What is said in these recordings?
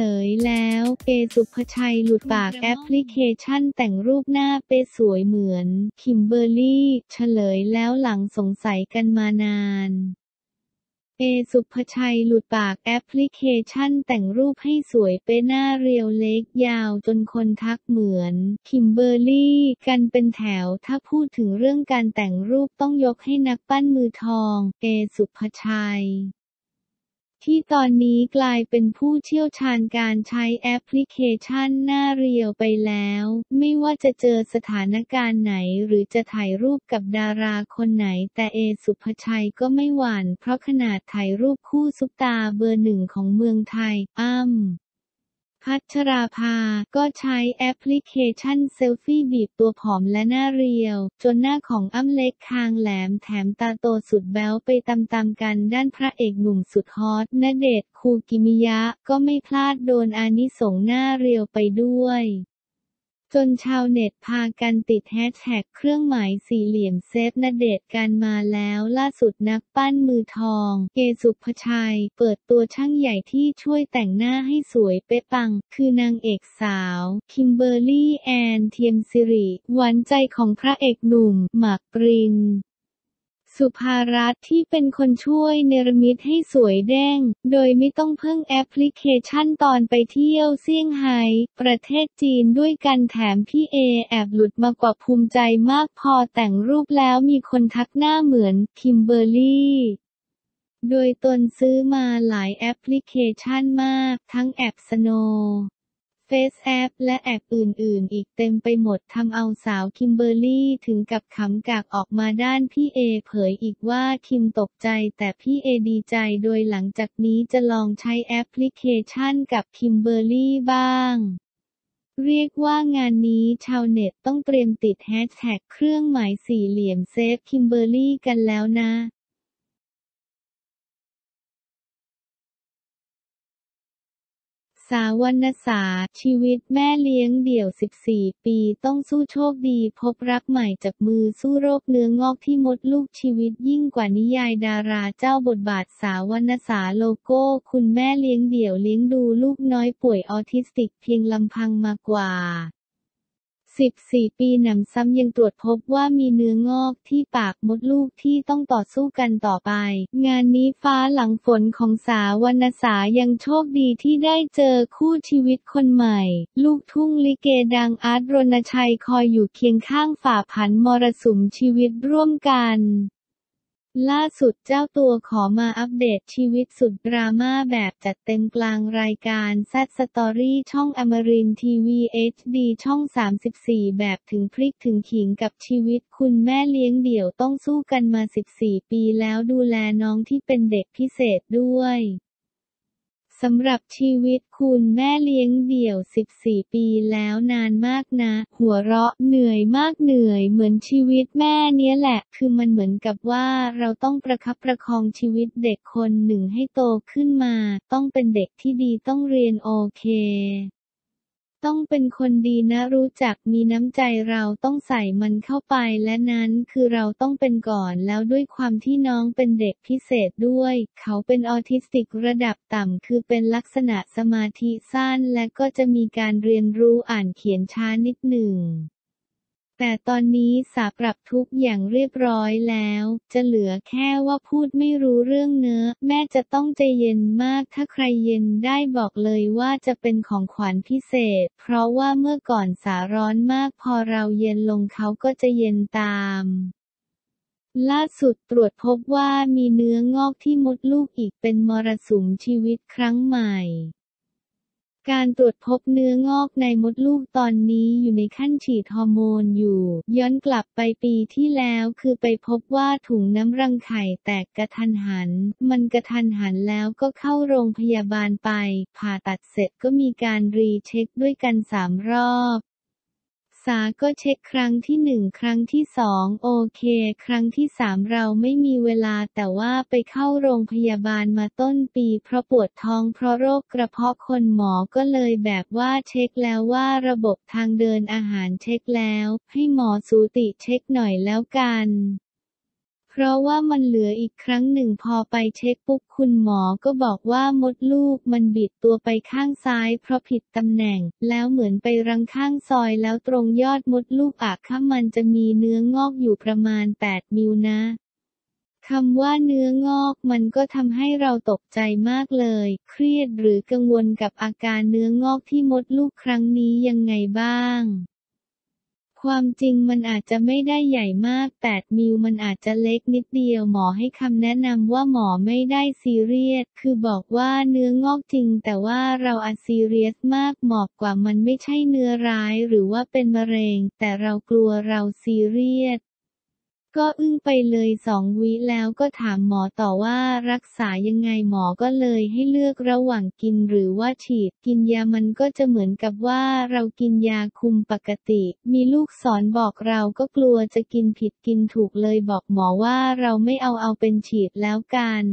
ลยแล้ว เอ ศุภชัยหลุดปากแอปพลิเคชันแต่งรูปหน้าเป๊ะสวยเหมือน คิมเบอร์ลี่ เฉลยแล้วหลังสงสัยกันมานานเอ ศุภชัยหลุดปากแอปพลิเคชันแต่งรูปให้สวยเป๊ะหน้าเรียวเล็กยาวจนคนทักเหมือน คิมเบอร์ลี่ กันเป็นแถวถ้าพูดถึงเรื่องการแต่งรูปต้องยกให้นักปั้นมือทอง เอศุภชัย ที่ตอนนี้กลายเป็นผู้เชี่ยวชาญการใช้แอปพลิเคชันหน้าเรียวไปแล้ว ไม่ว่าจะเจอสถานการณ์ไหนหรือจะถ่ายรูปกับดาราคนไหน แต่เอ ศุภชัยก็ไม่หวั่นเพราะขนาดถ่ายรูปคู่ซุปตาร์เบอร์หนึ่งของเมืองไทย อั้ม พัชราภา ก็ใช้แอปพลิเคชันเซลฟี่บีบตัวผอมและหน้าเรียว จนหน้าของอั้มเล็กคางแหลมแถมตาโตสุดแบ๊วไปตามๆกันด้านพระเอกหนุ่มสุดฮอตณเดชน์ คูกิมิยะ ก็ไม่พลาดโดนอานิสงส์หน้าเรียวไปด้วย จนชาวเน็ตพากันติดแฮชแท็กเครื่องหมายสี่เหลี่ยม save ณเดชน์กันมาแล้วล่าสุดนักปั้นมือทอง เอ ศุภชัย เปิดตัวช่างใหญ่ที่ช่วยแต่งหน้าให้สวยเป๊ะปัง คือนางเอกสาว คิมเบอร์ลี่แอนเทียมศิริหวานใจของพระเอกหนุ่มหมากปริญ สุภารัตน์ที่เป็นคนช่วยเนรมิตให้สวยเด้งโดยไม่ต้องเพึ่งแอปพลิเคชันตอนไปเที่ยวเซี่ยงไฮ้ประเทศจีนด้วยกันแถมพี่เอแอบหลุดมากว่าภูมิใจมากพอแต่งรูปแล้วมีคนทักหน้าเหมือนคิมเบอร์ลี่โดยตนซื้อมาหลายแอปพลิเคชันมาก ทั้งแอป Snow FaceApp และแอปอื่นๆ อีกเต็มไปหมดทำเอาสาวคิมเบอร์ลี่ถึงกับขำก๊ากออกมาด้านพี่เอเผยอีกว่าคิมตกใจแต่พี่เอดีใจโดยหลังจากนี้จะลองใช้แอปพลิเคชันกับคิมเบอร์ลี่บ้างเรียกว่างานนี้ชาวเน็ตต้องเตรียมติดแฮชแท็กเครื่องหมายสี่เหลี่ยม save คิมเบอร์ลี่กันแล้วนะ สาวรรณสาชีวิตแม่เลี้ยงเดี่ยว 14 ปีต้องสู้โชคดีพบรักใหม่จากมือสู้โรคเนื้องอกที่มดลูกชีวิตยิ่งกว่านิยายดาราเจ้าบทบาทสาววรรณสาโลโก้ คุณแม่เลี้ยงเดี่ยวเลี้ยงดูลูกน้อยป่วยออทิสติกเพียงลำพังมากว่า 14 ปีหนำซ้ำยังตรวจพบว่ามีเนื้องอกที่ปากมดลูกที่ต้องต่อสู้กันต่อไป งานนี้ฟ้าหลังฝนของสาวรรณสายังโชคดีที่ได้เจอคู่ชีวิตคนใหม่ ลูกทุ่งลิเกดังอาร์ตรณชัยคอยอยู่เคียงข้างฝ่าฟันมรสุมชีวิตร่วมกัน ล่าสุดเจ้าตัวขอมาอัปเดตชีวิตสุดดราม่าแบบจัดเต็มกลางรายการแซดสตอรี่ช่องอมรินทร์ทีวี HD ช่อง 34 แบบถึงพริกถึงขิงกับชีวิตคุณแม่เลี้ยงเดี่ยวต้องสู้กันมา 14 ปีแล้วดูแลน้องที่เป็นเด็กพิเศษด้วย สำหรับชีวิตคุณแม่เลี้ยงเดี่ยว 14 ปีแล้วนานมากนะ หัวเราะเหนื่อยมากเหนื่อยเหมือนชีวิตแม่เนี้ยแหละ คือมันเหมือนกับว่าเราต้องประคับประคองชีวิตเด็กคนหนึ่งให้โตขึ้นมา ต้องเป็นเด็กที่ดีต้องเรียนโอเค ต้องเป็นคนดีนะรู้จักมีน้ำใจเราต้องใส่มันเข้าไปและนั้นคือเราต้องเป็นก่อนแล้วด้วยความที่น้องเป็นเด็กพิเศษด้วย เขาเป็นออทิสติกระดับต่ำคือเป็นลักษณะสมาธิสั้นและก็จะมีการเรียนรู้อ่านเขียนช้านิดหนึ่ง แต่ตอนนี้สาปรับทุกอย่างเรียบร้อยแล้ว จะเหลือแค่ว่าพูดไม่รู้เรื่องเนื้อ แม่จะต้องใจเย็นมาก ถ้าใครเย็นได้บอกเลยว่าจะเป็นของขวัญพิเศษ เพราะว่าเมื่อก่อนสาร้อนมากพอเราเย็นลงเขาก็จะเย็นตามล่าสุดตรวจพบว่ามีเนื้องอกที่มดลูกอีกเป็นมรสุมชีวิตครั้งใหม่ การตรวจพบเนื้องอกในมดลูกตอนนี้อยู่ในขั้นฉีดฮอร์โมนอยู่ ย้อนกลับไปปีที่แล้วคือไปพบว่าถุงน้ำรังไข่แตกกระทันหัน มันกระทันหันแล้วก็เข้าโรงพยาบาลไป ผ่าตัดเสร็จก็มีการรีเช็คด้วยกันสามรอบ ษาก็เช็คครั้งที่หนึ่งครั้งที่สองโอเค ครั้งที่สามเราไม่มีเวลาแต่ว่าไปเข้าโรงพยาบาลมาต้นปี เพราะปวดท้องเพราะโรคกระเพาะคนหมอก็เลยแบบว่าเช็คแล้วว่าระบบทางเดินอาหารเช็คแล้ว ให้หมอสูติเช็คหน่อยแล้วกัน เพราะว่ามันเหลืออีกครั้งหนึ่งพอไปเช็คปุ๊บคุณหมอก็บอกว่ามดลูกมันบิดตัวไปข้างซ้ายเพราะผิดตำแหน่ง แล้วเหมือนไปรังข้างซอยแล้วตรงยอดมดลูกอะค่ะมันจะมีเนื้องอกอยู่ประมาณ 8 มิลนะคำว่าเนื้องอกมันก็ทำให้เราตกใจมากเลย เครียดหรือกังวลกับอาการเนื้องอกที่มดลูกครั้งนี้ยังไงบ้าง ความจริงมันอาจจะไม่ได้ใหญ่มาก 8 มิลมันอาจจะเล็กนิดเดียวหมอให้คำแนะนำว่าหมอไม่ได้ซีเรียส คือบอกว่าเนื้องอกจริง แต่ว่าเราอาซีเรียสมากหมอกกว่ามันไม่ใช่เนื้อร้ายหรือว่าเป็นมะเร็ง แต่เรากลัวเราซีเรียส ก็อึ้งไปเลยสองวิแล้วก็ถามหมอต่อว่ารักษายังไงหมอก็เลยให้เลือกระหว่างกินหรือว่าฉีด กินยามันก็จะเหมือนกับว่าเรากินยาคุมปกติ มีลูกสอนบอกเราก็กลัวจะกินผิดกินถูกเลยบอกหมอว่าเราไม่เอาเอาเป็นฉีดแล้วกัน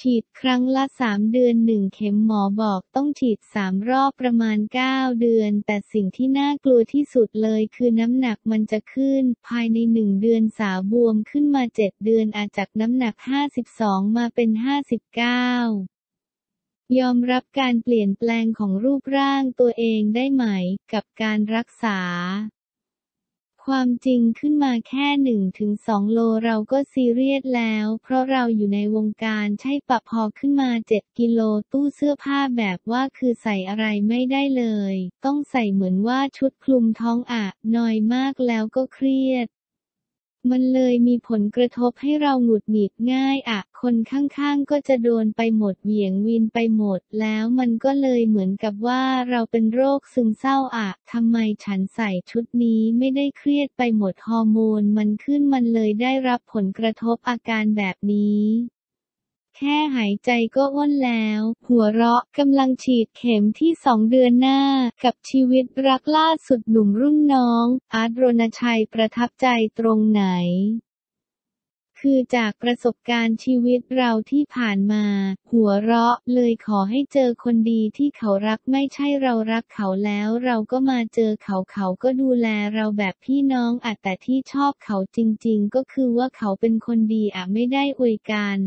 ฉีดครั้งละ 3 เดือน 1 เข็มหมอบอกต้องฉีด 3 รอบประมาณ 9 เดือน แต่สิ่งที่น่ากลัวที่สุดเลยคือน้ำหนักมันจะขึ้น ภายใน 1 เดือนสาวบวมขึ้นมา 7 เดือนอาจจากน้ำหนัก 52 มาเป็น 59ยอมรับการเปลี่ยนแปลงของรูปร่างตัวเองได้ไหม กับการรักษา ความจริงขึ้นมาแค่หนึ่งถึงสองโลเราก็ซีเรียสแล้ว เพราะเราอยู่ในวงการใช่ปะพอขึ้นมาเจ็ดกิโลตู้เสื้อผ้าแบบว่าคือใส่อะไรไม่ได้เลย ต้องใส่เหมือนว่าชุดคลุมท้องอะน้อยมากแล้วก็เครียด มันเลยมีผลกระทบให้เราหงุดหงิดง่ายอะคนข้างๆก็จะโดนไปหมดเหวี่ยงวินไปหมด แล้วมันก็เลยเหมือนกับว่าเราเป็นโรคซึมเศร้าอะทำไมฉันใส่ชุดนี้ไม่ได้เครียดไปหมดฮอร์โมนมันขึ้นมันเลยได้รับผลกระทบอาการแบบนี้ แค่หายใจก็อ้วนแล้ว หัวเราะกำลังฉีดเข็มที่สองเดือนหน้า กับชีวิตรักล่าสุดหนุ่มรุ่นน้อง อาร์ตรณชัยประทับใจตรงไหน คือจากประสบการณ์ชีวิตเราที่ผ่านมา หัวเราะเลยขอให้เจอคนดีที่เขารักไม่ใช่เรารักเขาแล้วเราก็มาเจอเขาเขาก็ดูแลเราแบบพี่น้องอะแต่ที่ชอบเขาจริง ๆ ก็คือว่าเขาเป็นคนดีอะไม่ได้อวยกัน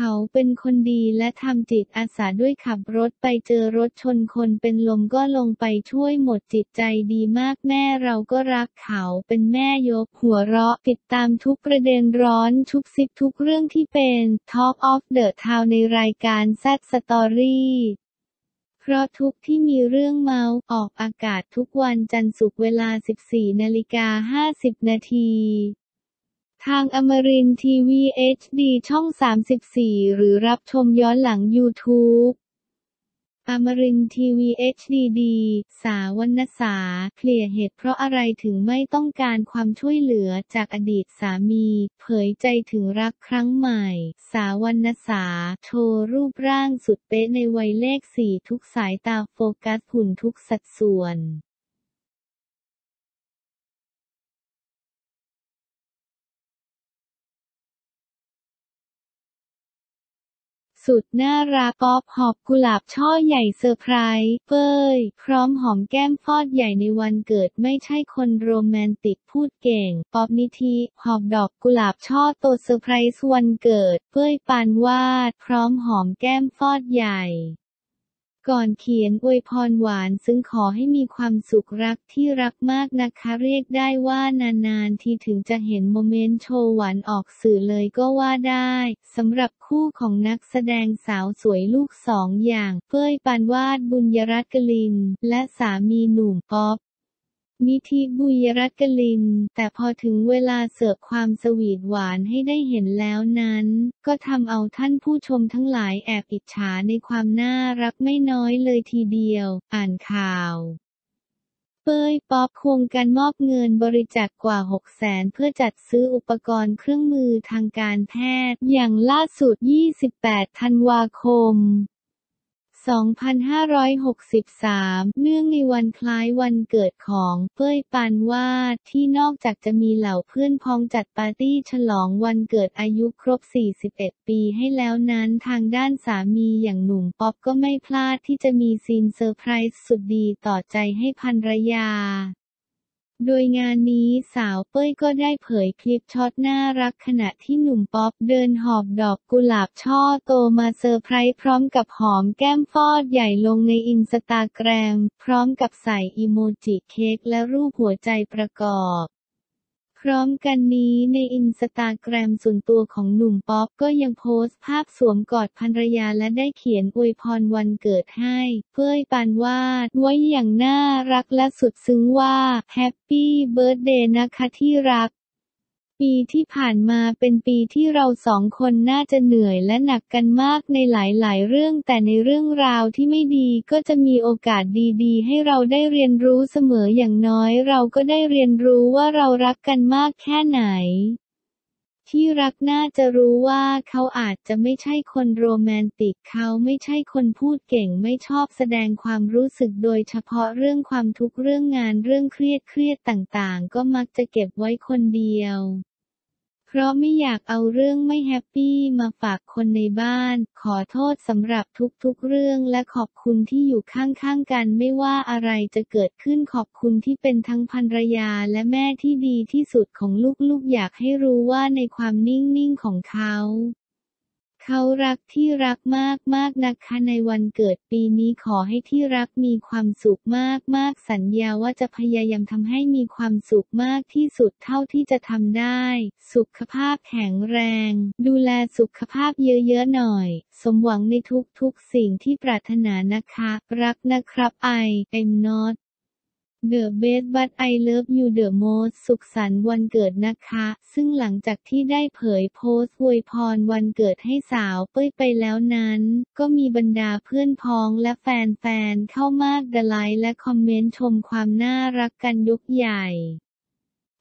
เขาเป็นคนดีและทำจิตอาสาด้วยขับรถไปเจอรถชนคนเป็นลมก็ลงไปช่วยหมดจิตใจดีมากแม่เราก็รักเขาเป็นแม่ยกหัวเราะติดตามทุกประเด็นร้อนทุกซิปทุกเรื่องที่เป็น Talk of the Town ในรายการ Z Story เพราะทุกที่มีเรื่องเมาออกอากาศทุกวันจันทร์ศุกร์เวลา 14 นาฬิกา 50 นาที ทางอมรินทีวี HD ช่อง 34 หรือรับชมย้อนหลัง YouTube อมรินทีวี HDD สาวรรณสา เคลียร์เหตุเพราะอะไรถึงไม่ต้องการความช่วยเหลือจากอดีตสามี เผยใจถึงรักครั้งใหม่ สาวรรณสา โชว์รูปร่างสุดเป๊ะในวัยเลขสี่ทุกสายตาโฟกัสหุ่นทุกสัดส่วน สุดน่ารักป๊อปหอบกุหลาบช่อใหญ่เซอร์ไพรส์เป้ย พร้อมหอมแก้มฟอดใหญ่ในวันเกิดไม่ใช่คนโรแมนติกพูดเก่ง ป๊อปนิธิหอบดอกกุหลาบช่อโตเซอร์ไพรส์วันเกิด เป้ยปานวาด พร้อมหอมแก้มฟอดใหญ่ ก่อนเขียนอวยพรหวานซึ่งขอให้มีความสุขรักที่รักมากนะคะเรียกได้ว่านานๆ ทีถึงจะเห็นโมเมนต์โชว์หวานออกสื่อเลยก็ว่าได้สำหรับคู่ของนักแสดงสาวสวยลูกสองอย่าง เป้ยปานวาดบุญยรัตน์กลิน และสามีหนุ่มป๊อป นิธิบุยรัตกลิน แต่พอถึงเวลาเสิร์ฟความสวีทหวานให้ได้เห็นแล้วนั้น ก็ทำเอาท่านผู้ชมทั้งหลายแอบอิจฉาในความน่ารักไม่น้อยเลยทีเดียว อ่านข่าว เป้ยป๊อปควงกันมอบเงินบริจาคกกว่า 6 0แสนเพื่อจัดซื้ออุปกรณ์เครื่องมือทางการแพทย์ อย่างล่าสุด 28 ธันวาคม 2563 เนื่องในวันคล้ายวันเกิดของเป้ยปานวาดที่นอกจากจะมีเหล่าเพื่อนพ้องจัดปาร์ตี้ฉลองวันเกิดอายุครบ 41 ปีให้แล้วนั้นทางด้านสามีอย่างหนุ่มป๊อปก็ไม่พลาดที่จะมีซีนเซอร์ไพรส์สุดดีต่อใจให้ภรรยา โดยงานนี้สาวเป้ยก็ได้เผยคลิปช็อตน่ารักขณะที่หนุ่มป๊อปเดินหอบดอกกุหลาบช่อโตมาเซอร์ไพรส์พร้อมกับหอมแก้มฟอดใหญ่ลงในอินสตาแกรม พร้อมกับใส่อีโมจิเค้กและรูปหัวใจประกอบ พร้อมกันนี้ในอินสตาแกรมส่วนตัวของหนุ่มป๊อปก็ยังโพสต์ภาพสวมกอดภรรยาและได้เขียนอวยพรวันเกิดให้ เพื่อยปานวาดไว้อย่างน่ารักและสุดซึ้งว่า happy birthday นะคะที่รัก ปีที่ผ่านมาเป็นปีที่เราสองคนน่าจะเหนื่อยและหนักกันมากในหลายๆ เรื่อง แต่ในเรื่องราวที่ไม่ดีก็จะมีโอกาสดีๆ ให้เราได้เรียนรู้เสมออย่างน้อย เราก็ได้เรียนรู้ว่าเรารักกันมากแค่ไหน ที่รักน่าจะรู้ว่าเขาอาจจะไม่ใช่คนโรแมนติกเขาไม่ใช่คนพูดเก่งไม่ชอบแสดงความรู้สึกโดยเฉพาะเรื่องความทุกข์เรื่องงานเรื่องเครียดเครียดต่างๆ ก็มักจะเก็บไว้คนเดียว เพราะไม่อยากเอาเรื่องไม่แฮปปี้มาฝากคนในบ้าน ขอโทษสำหรับทุกๆเรื่องและขอบคุณที่อยู่ข้างๆกันไม่ว่าอะไรจะเกิดขึ้นขอบคุณที่เป็นทั้งภรรยาและแม่ที่ดีที่สุดของลูกๆ อยากให้รู้ว่าในความนิ่งๆของเขา เขารักที่รักมากๆนะคะในวันเกิดปีนี้ขอให้ที่รักมีความสุขมากๆสัญญาว่าจะพยายามทำให้มีความสุขมากที่สุดเท่าที่จะทำได้ สุขภาพแข็งแรง ดูแลสุขภาพเยอะๆหน่อย สมหวังในทุกๆสิ่งที่ปรารถนานะคะ รักนะครับไอเอ็มนอต The best but I love you the most สุขสันต์วันเกิดนะคะ ซึ่งหลังจากที่ได้เผยโพสต์อวยพรวันเกิดให้สาวเป้ยไปแล้วนั้น ก็มีบรรดาเพื่อนพ้องและแฟนๆ เข้ามากดไลค์และคอมเมนต์ชมความน่ารักกันยกใหญ่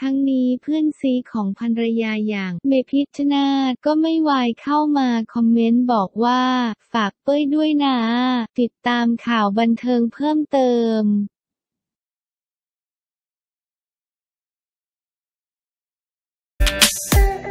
ทั้งนี้เพื่อนซีของภรรยาอย่างเมพิชชนาธก็ไม่วายเข้ามาคอมเมนต์บอกว่า ฝากเป้ยด้วยนะ ติดตามข่าวบันเทิงเพิ่มเติม Yeah.